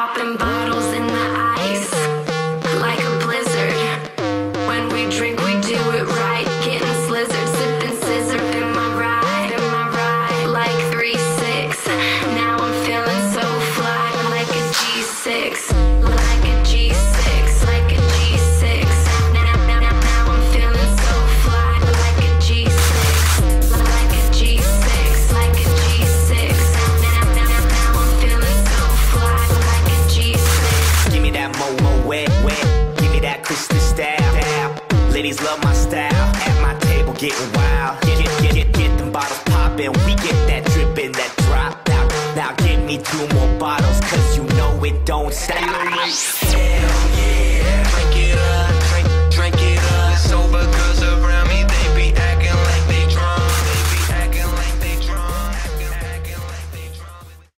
Popping bottles in the ice like a blizzard. When we drink, we do it right. Getting slizzard, sipping scissor in my ride, in my ride. Like three six. Now I'm feeling so fly, like a G6, Mo wet wet. Give me that crystal style. Ladies love my style. At my table getting wild. Get get get get, get them bottles poppin'. We get that drippin', that drop out. Now give me two more bottles, cause you know it don't stop. Hell yeah,